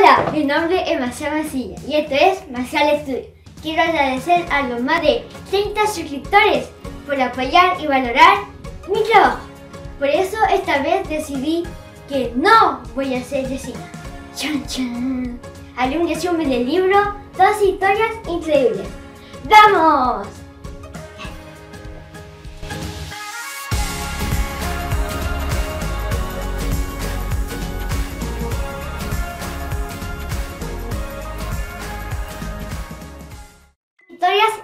Hola, mi nombre es Marcial Mancilla y esto es Marcial Studio. Quiero agradecer a los más de 30 suscriptores por apoyar y valorar mi trabajo. Por eso esta vez decidí que no voy a ser vecina. Chan chan. Haré un resumen del libro, dos historias increíbles. ¡Vamos!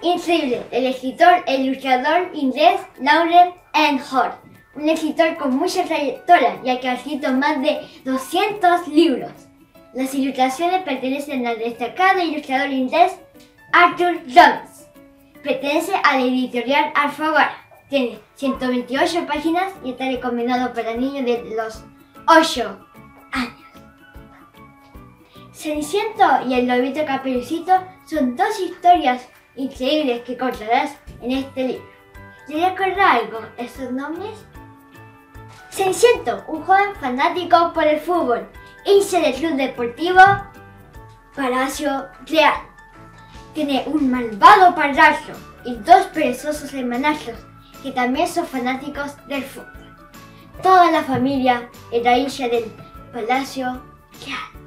Historias increíbles del escritor e ilustrador inglés Lauren N. Un escritor con mucha trayectoria, ya que ha escrito más de 200 libros. Las ilustraciones pertenecen al destacado ilustrador inglés Arthur Jones. Pertenece a la editorial Alfaguara. Tiene 128 páginas y está recomendado para niños de los 8 años. Ceniciento y el lobito caperucito son dos historias increíbles que encontrarás en este libro. ¿Le recuerda algo estos nombres? Ceniciento, un joven fanático por el fútbol, hincha del club deportivo Palacio Real. Tiene un malvado padrastro y dos perezosos hermanastros que también son fanáticos del fútbol. Toda la familia era hincha del Palacio Real.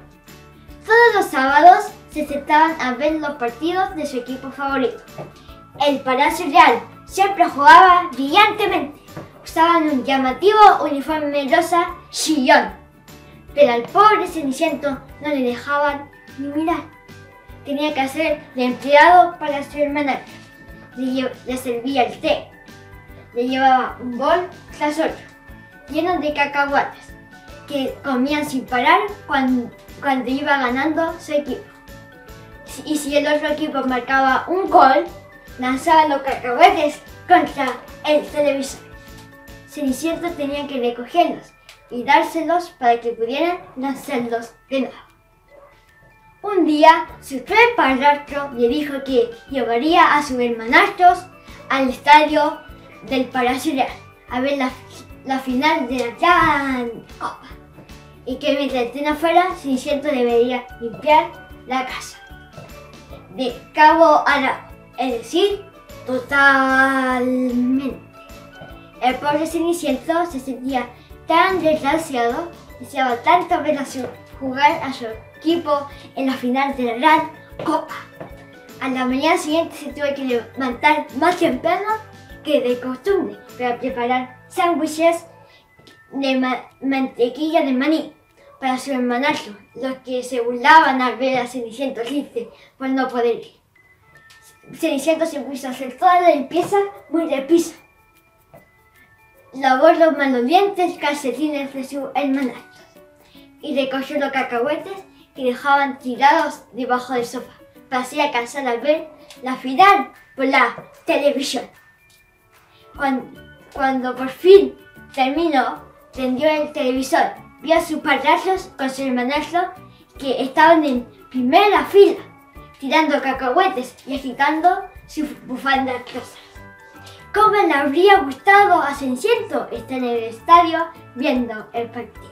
Todos los sábados se sentaban a ver los partidos de su equipo favorito. El Palacio Real siempre jugaba brillantemente. Usaban un llamativo uniforme rosa chillón. Pero al pobre Ceniciento no le dejaban ni mirar. Tenía que hacer de empleado para su hermana. Le, le servía el té. Le llevaba un bol tras otro, lleno de cacahuates, que comían sin parar cuando, cuando iba ganando su equipo. Y si el otro equipo marcaba un gol, lanzaba los cacahuetes contra el televisor. Ceniciento tenía que recogerlos y dárselos para que pudieran lanzarlos de nuevo. Un día, su cruel padrastro le dijo que llevaría a sus hermanastros al estadio del Palacio Real a ver la, la final de la gran copa y que mientras estén afuera, Ceniciento debería limpiar la casa de cabo a rabo, es decir, totalmente. El pobre Ceniciento se sentía tan desgraciado, deseaba tanto ver a su, jugar a su equipo en la final de la Gran Copa. A la mañana siguiente se tuvo que levantar más temprano que de costumbre para preparar sándwiches de ma mantequilla de maní para su hermanastro, los que se burlaban al ver a Ceniciento triste por no poder ir. Ceniciento se puso a hacer toda la limpieza muy deprisa. Lavó los malolientes calcetines de su hermanastro y recogió los cacahuetes que dejaban tirados debajo del sofá para así alcanzar a ver la final por la televisión. Cuando, cuando por fin terminó, prendió el televisor vio a sus padrastros con su hermanastro que estaban en primera fila, tirando cacahuetes y agitando sus bufandas rosas. ¿Cómo le habría gustado a Ceniciento estar en el estadio viendo el partido?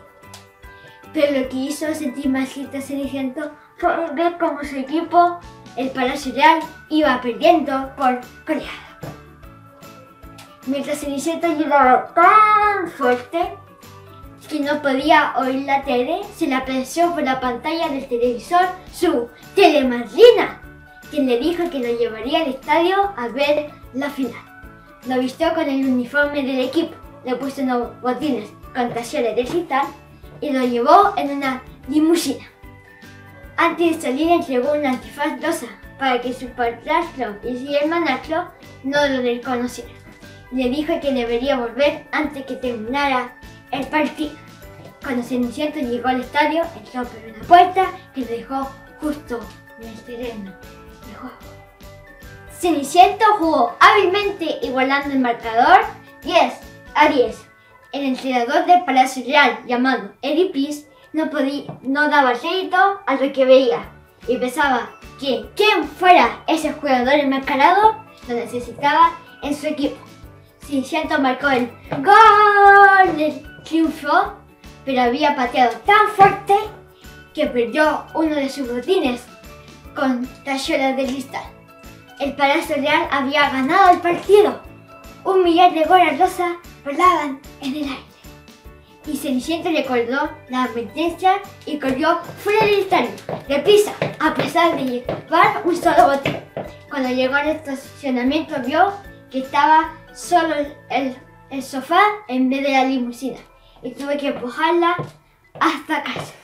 Pero lo que hizo sentir más triste a Ceniciento fue ver cómo su equipo, el Palacio Real, iba perdiendo por goleada. Mientras Ceniciento lloraba tan fuerte, que no podía oír la tele, se le apareció por la pantalla del televisor su telemadrina, quien le dijo que lo llevaría al estadio a ver la final. Lo vistió con el uniforme del equipo, le puso unos botines con talleres de cristal y lo llevó en una limusina. Antes de salir entregó un antifaz rosa para que su padrastro y su hermanastro no lo reconocieran. Le dijo que debería volver antes que terminara el partido. Cuando Ceniciento llegó al estadio, entró por una puerta que lo dejó justo en el terreno de juego. Ceniciento jugó hábilmente igualando el marcador 10 a 10. El entrenador del Palacio Real, llamado Peace, no, podía, no daba crédito a lo que veía y pensaba que quien fuera ese jugador enmascarado lo necesitaba en su equipo. Ceniciento marcó el gol del triunfo, pero había pateado tan fuerte que perdió uno de sus botines con tachuelas de cristal. El Palacio Real había ganado el partido. Un millar de bolas rosas volaban en el aire. Y Cenicienta recordó la advertencia y corrió fuera del estadio, deprisa, a pesar de llevar un solo botín. Cuando llegó al estacionamiento vio que estaba solo el, el sofá en vez de la limusina y tuve que empujarla hasta casa.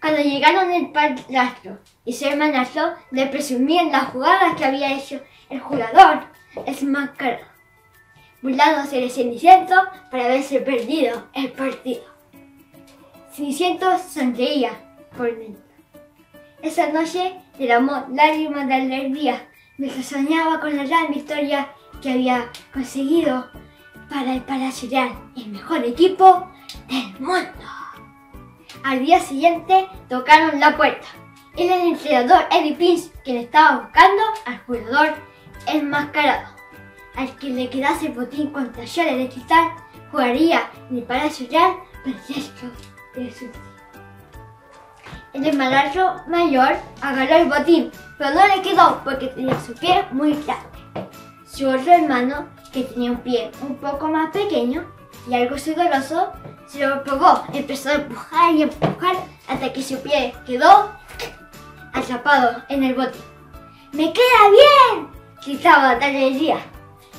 Cuando llegaron el padrastro y su hermanastro le presumían las jugadas que había hecho el jugador enmascarado, burlándose de Ceniciento para haberse perdido el partido. Ceniciento sonreía por dentro. Esa noche derramó lágrimas de alegría mientras soñaba con la gran victoria que había conseguido para el Palacio Real, el mejor equipo del mundo. Al día siguiente tocaron la puerta. Era el entrenador Eddie Prince quien estaba buscando al jugador enmascarado. Al que le quedase botín con talleres de cristal, jugaría en el Palacio Real el resto de su. El mayor agarró el botín, pero no le quedó porque tenía su pie muy grande. Su otro hermano, que tenía un pie un poco más pequeño y algo sudoroso, se lo probó, empezó a empujar y empujar hasta que su pie quedó atrapado en el botín. ¡Me queda bien! gritaba de alegría.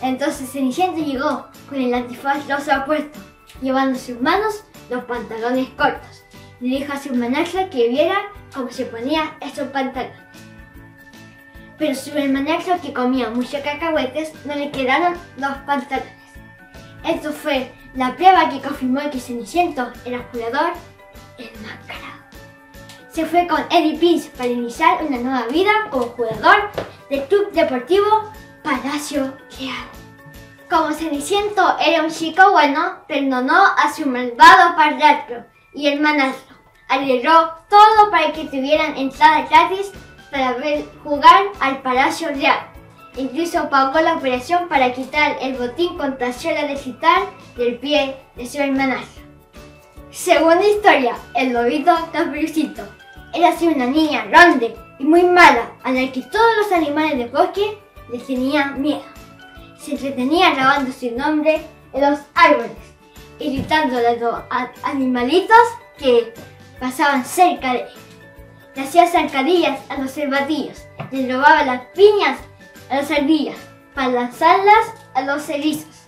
Entonces Cenicienta llegó con el antifaz rosa puesto, llevando en sus manos los pantalones cortos le dijo a su hermanastra que viera cómo se ponía esos pantalones. Pero su hermanastra que comía muchos cacahuetes no le quedaron los pantalones. Esto fue la prueba que confirmó que Ceniciento era jugador enmascarado. Se fue con Eddie Prince para iniciar una nueva vida como jugador del Club Deportivo Palacio Real. Como Ceniciento era un chico bueno, perdonó a su malvado padrastro y hermanastro arregló todo para que tuvieran entrada gratis para ver jugar al Palacio Real. Incluso pagó la operación para quitar el botín con tachuela de del pie de su hermanastro. Segunda historia, el lobito Caperucito. Era así una niña grande y muy mala, a la que todos los animales del bosque le tenían miedo. Se entretenía grabando su nombre en los árboles, irritando a los animalitos que pasaban cerca de él. Le hacía zancadillas a los cervatillos, le robaba las piñas a las ardillas para lanzarlas a los erizos.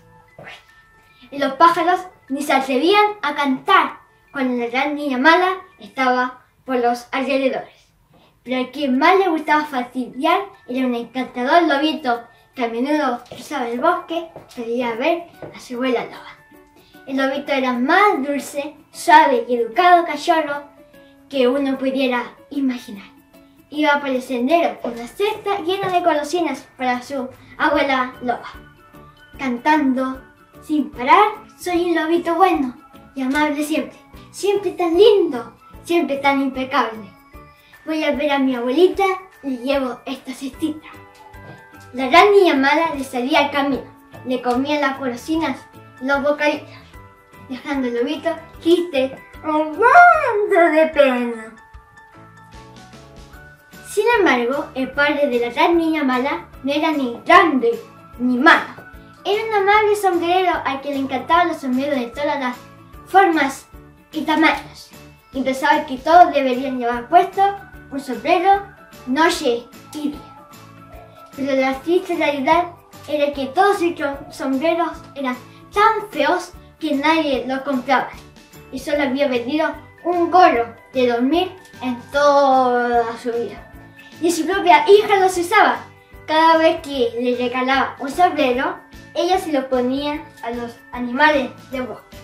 Y los pájaros ni se atrevían a cantar cuando la gran niña mala estaba por los alrededores. Pero al que más le gustaba fastidiar era un encantador lobito que a menudo cruzaba el bosque para ver a su abuela loba. El lobito era más dulce, suave y educado cachorro que uno pudiera imaginar. Iba por el sendero con una cesta llena de golosinas para su abuela loba, cantando sin parar, soy un lobito bueno y amable siempre, siempre tan lindo, siempre tan impecable. Voy a ver a mi abuelita y llevo esta cestita. La gran niña mala le salía al camino, le comía las golosinas, los bocaditos dejando el lobito triste, llorando de pena. Sin embargo, el padre de la gran niña mala no era ni grande ni malo. Era un amable sombrero al que le encantaban los sombreros de todas las formas y tamaños. Y pensaba que todos deberían llevar puesto un sombrero noche y día. Pero la triste realidad era que todos estos sombreros eran tan feos que nadie lo compraba y solo había vendido un gorro de dormir en toda su vida. Y su propia hija los usaba. Cada vez que le regalaba un sombrero, ella se lo ponía a los animales del bosque.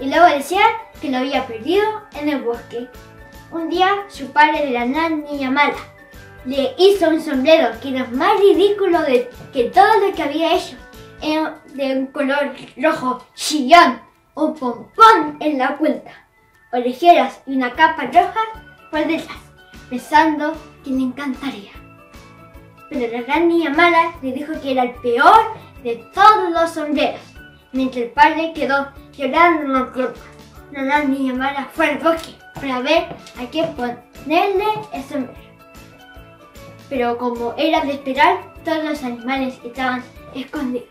Y luego decía que lo había perdido en el bosque. Un día su padre de la niña mala le hizo un sombrero que era más ridículo de, que todo lo que había hecho de un color rojo chillón, un pompón en la punta, orejeras y una capa roja por detrás, que le encantaría. Pero la gran niña mala le dijo que era el peor de todos los sombreros, mientras el padre quedó llorando en la tierra. La gran niña mala fue al bosque para ver a qué ponerle el sombrero. Pero como era de esperar, todos los animales estaban escondidos.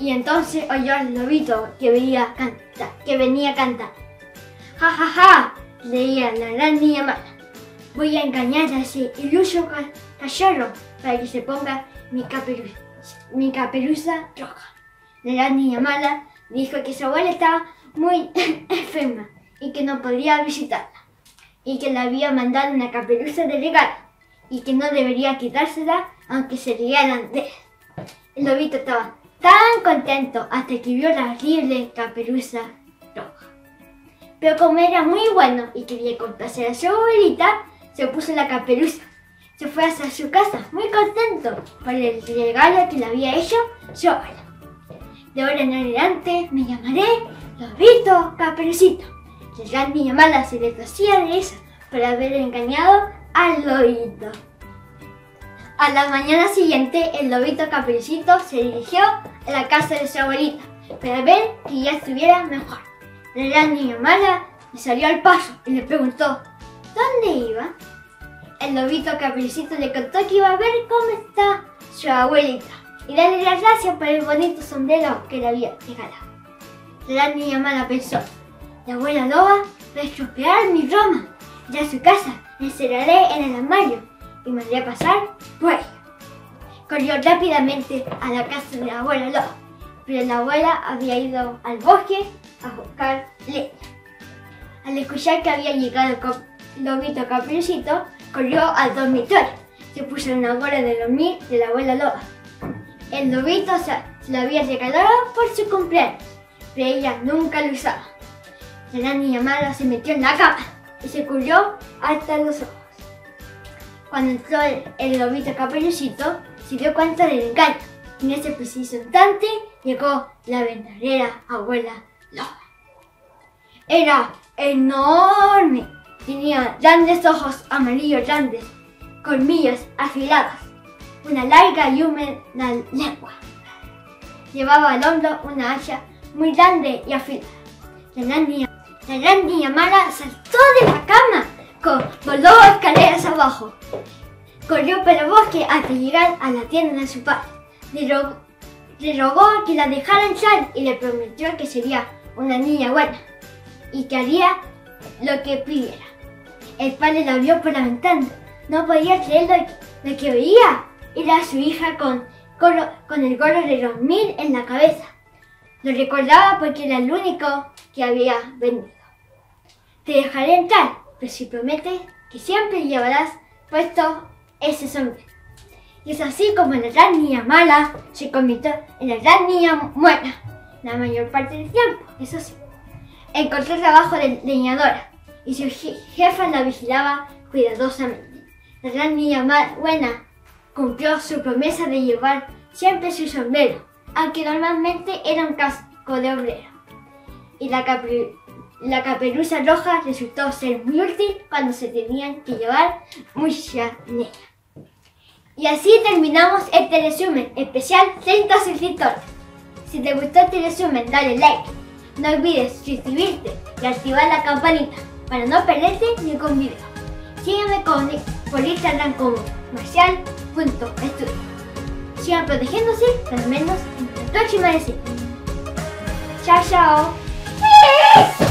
Y entonces oyó al lobito que venía a cantar, que venía a cantar. ¡Ja, ja, ja! Leía la gran niña mala. Voy a engañar a ese iluso cachorro para que se ponga mi caperuza, mi caperuza roja. La niña mala dijo que su abuela estaba muy enferma y que no podía visitarla. Y que le había mandado una caperuza de regalo y que no debería quitársela aunque se rieran de él. El lobito estaba tan contento hasta que vio la horrible caperuza roja. Pero como era muy bueno y quería complacer a su abuelita, se puso la caperuza. Se fue hacia su casa muy contento por el regalo que le había hecho abuela. De ahora en adelante me llamaré Lobito Caperucito. Gran niña mala se le hacía de eso por haber engañado al lobito. A la mañana siguiente, el lobito caperucito se dirigió a la casa de su abuelita para ver que ya estuviera mejor. La gran niña mala le salió al paso y le preguntó ¿dónde iba? El lobito caperucito le contó que iba a ver cómo está su abuelita y darle las gracias por el bonito sombrero que le había regalado. La niña mala pensó, la abuela loba va a estropear mi broma. Ya su casa la encerraré en el armario y me haré pasar por ella. Corrió rápidamente a la casa de la abuela loba, pero la abuela había ido al bosque a buscar leña. Al escuchar que había llegado el lobito caperucito, corrió al dormitorio. Se puso en una bola de dormir de la abuela loba. El lobito se, lo había regalado por su cumpleaños, pero ella nunca lo usaba. La niña mala se metió en la cama y se cubrió hasta los ojos. Cuando entró el, el lobito caperucito, se dio cuenta del engaño. En ese preciso instante llegó la verdadera abuela loba. Era enorme. Tenía grandes ojos amarillos grandes, colmillos afilados, una larga y húmeda lengua. Llevaba al hombro una hacha muy grande y afilada. La gran niña, la gran niña mala saltó de la cama, con, voló escaleras abajo. Corrió por el bosque hasta llegar a la tienda de su padre. Le rogó, le rogó que la dejara entrar y le prometió que sería una niña buena y que haría lo que pidiera. El padre la vio por la ventana. No podía creer lo que, lo veía. Era su hija con, con el gorro de los mil en la cabeza. Lo recordaba porque era el único que había venido. Te dejaré entrar, pero si prometes que siempre llevarás puesto ese sombrero. Y es así como la gran niña mala se convirtió en la gran niña buena. La mayor parte del tiempo, eso sí. Encontró trabajo de leñadora y su je- jefa la vigilaba cuidadosamente. La gran niña buena cumplió su promesa de llevar siempre su sombrero, aunque normalmente era un casco de obrero. Y la, la caperuza roja resultó ser muy útil cuando se tenían que llevar mucha niña. Y así terminamos este resumen especial 30 suscriptores. Si te gustó este resumen, dale like. No olvides suscribirte y activar la campanita para no perderte ningún video. Sígueme con, por Instagram como marcial.estudio. Sigan protegiéndose, al menos en la próxima escena. Chao, chao.